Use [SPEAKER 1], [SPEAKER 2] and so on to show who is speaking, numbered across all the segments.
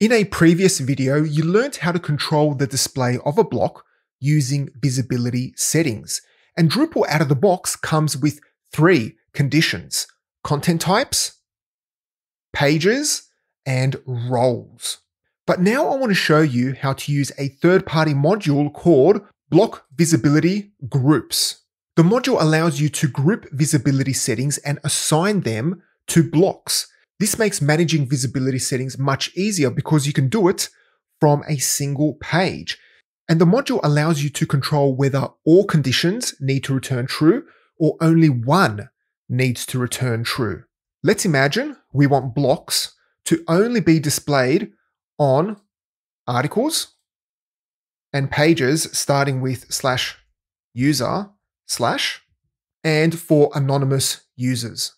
[SPEAKER 1] In a previous video, you learned how to control the display of a block using visibility settings. And Drupal out of the box comes with three conditions, content types, pages, and roles. But now I want to show you how to use a third-party module called Block Visibility Groups. The module allows you to group visibility settings and assign them to blocks. This makes managing visibility settings much easier because you can do it from a single page. And the module allows you to control whether all conditions need to return true or only one needs to return true. Let's imagine we want blocks to only be displayed on articles and pages starting with slash user slash and for anonymous users.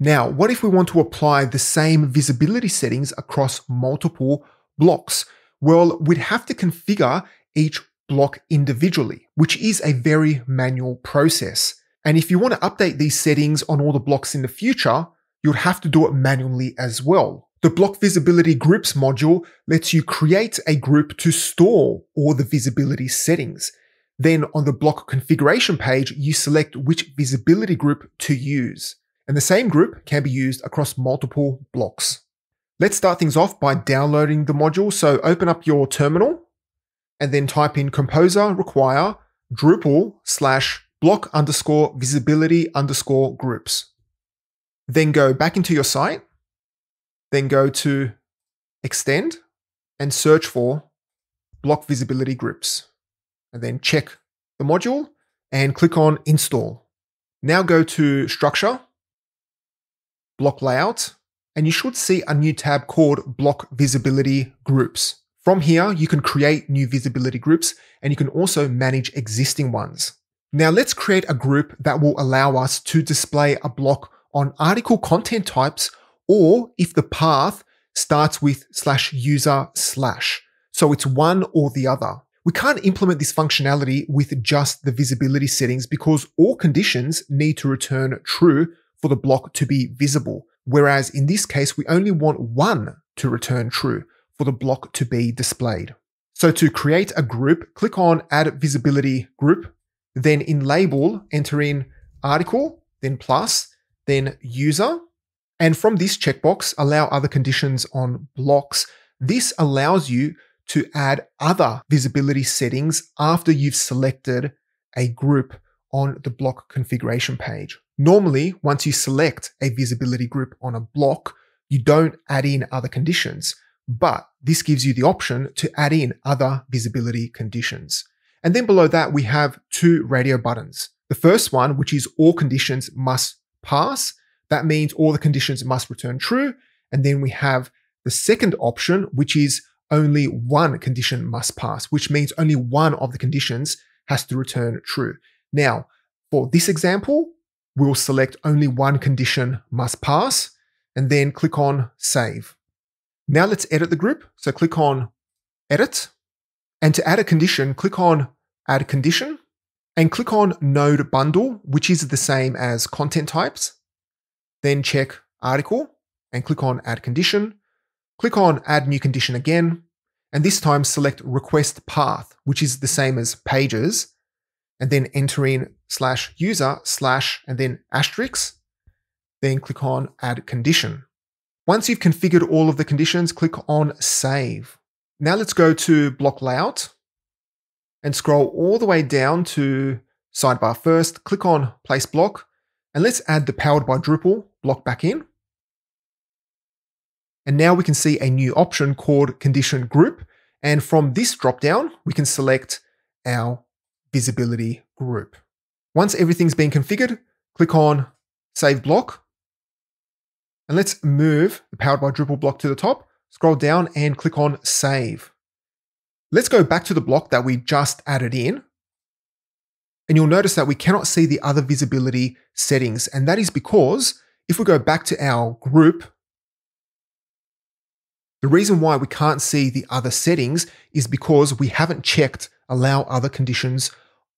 [SPEAKER 1] Now, what if we want to apply the same visibility settings across multiple blocks? Well, we'd have to configure each block individually, which is a very manual process. And if you want to update these settings on all the blocks in the future, you'd have to do it manually as well. The Block Visibility Groups module lets you create a group to store all the visibility settings. Then on the block configuration page, you select which visibility group to use. And the same group can be used across multiple blocks. Let's start things off by downloading the module. So open up your terminal and then type in composer require Drupal slash block underscore visibility underscore groups. Then go back into your site, then go to extend and search for block visibility groups. And then check the module and click on install. Now go to structure block layout, and you should see a new tab called block visibility groups. From here, you can create new visibility groups and you can also manage existing ones. Now let's create a group that will allow us to display a block on article content types or if the path starts with slash user slash. So it's one or the other. We can't implement this functionality with just the visibility settings because all conditions need to return true for the block to be visible. Whereas in this case, we only want one to return true for the block to be displayed. So to create a group, click on add visibility group, then in label, enter in article, then plus, then user. And from this checkbox, allow other conditions on blocks. This allows you to add other visibility settings after you've selected a group on the block configuration page. Normally, once you select a visibility group on a block, you don't add in other conditions, but this gives you the option to add in other visibility conditions. And then below that, we have two radio buttons. The first one, which is all conditions must pass. That means all the conditions must return true. And then we have the second option, which is only one condition must pass, which means only one of the conditions has to return true. Now, for this example, we'll select only one condition must pass and then click on save. Now let's edit the group. So click on edit and to add a condition, click on add condition and click on node bundle, which is the same as content types. Then check article and click on add condition. Click on add new condition again. And this time select request path, which is the same as pages and then enter in slash user slash and then asterisk, then click on add condition. Once you've configured all of the conditions, click on save. Now let's go to block layout and scroll all the way down to sidebar first, click on place block, and let's add the powered by Drupal block back in. And now we can see a new option called condition group. And from this dropdown, we can select our visibility group. Once everything's been configured, click on Save Block. And let's move the Powered by Drupal block to the top, scroll down and click on Save. Let's go back to the block that we just added in. And you'll notice that we cannot see the other visibility settings. And that is because if we go back to our group, the reason why we can't see the other settings is because we haven't checked allow other conditions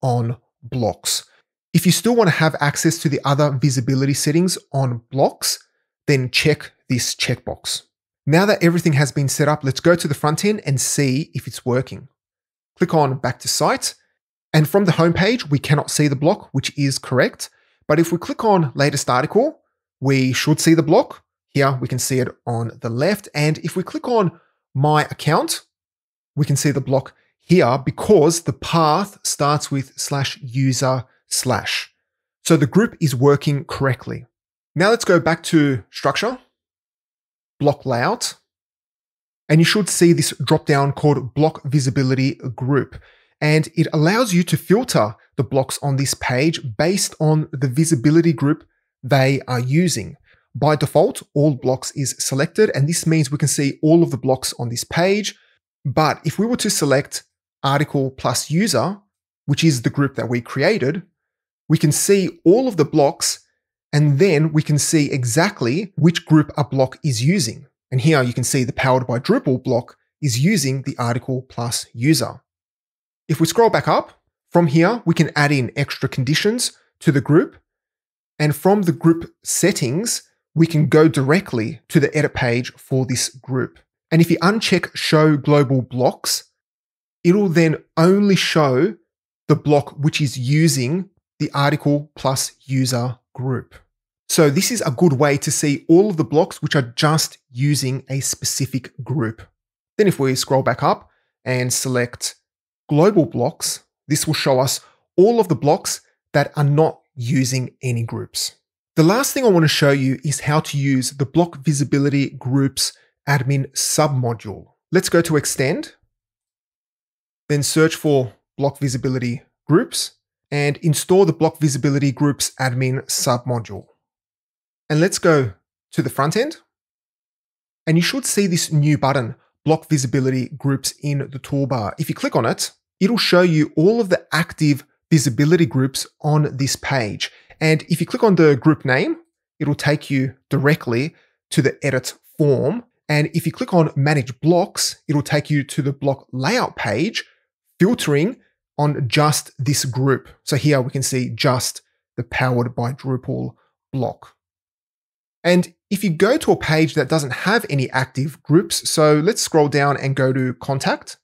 [SPEAKER 1] on blocks. If you still want to have access to the other visibility settings on blocks, then check this checkbox. Now that everything has been set up, let's go to the front end and see if it's working. Click on back to site. And from the homepage, we cannot see the block, which is correct. But if we click on latest article, we should see the block. Here we can see it on the left. And if we click on my account, we can see the block here because the path starts with slash user slash. So the group is working correctly. Now let's go back to structure, block layout, and you should see this drop down called block visibility group. And it allows you to filter the blocks on this page based on the visibility group they are using. By default, all blocks is selected, and this means we can see all of the blocks on this page. But if we were to select article plus user, which is the group that we created, we can see all of the blocks and then we can see exactly which group a block is using. And here you can see the powered by Drupal block is using the article plus user. If we scroll back up, from here we can add in extra conditions to the group. And from the group settings, we can go directly to the edit page for this group. And if you uncheck show global blocks, it'll then only show the block which is using the article plus user group. So this is a good way to see all of the blocks which are just using a specific group. Then if we scroll back up and select global blocks, this will show us all of the blocks that are not using any groups. The last thing I want to show you is how to use the block visibility groups admin submodule. Let's go to extend, then search for block visibility groups and install the block visibility groups admin submodule. And let's go to the front end. And you should see this new button, block visibility groups in the toolbar. If you click on it, it'll show you all of the active visibility groups on this page. And if you click on the group name, it'll take you directly to the edit form. And if you click on manage blocks, it'll take you to the block layout page, filtering on just this group. So here we can see just the powered by Drupal block. And if you go to a page that doesn't have any active groups, so let's scroll down and go to contact.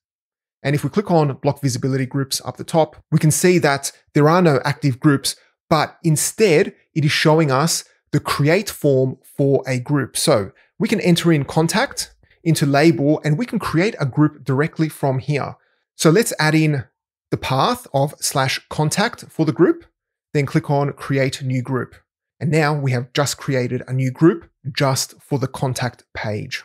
[SPEAKER 1] And if we click on block visibility groups up the top, we can see that there are no active groups, but instead it is showing us the create form for a group. So we can enter in contact into label and we can create a group directly from here. So let's add in the path of slash contact for the group, then click on create new group. And now we have just created a new group just for the contact page.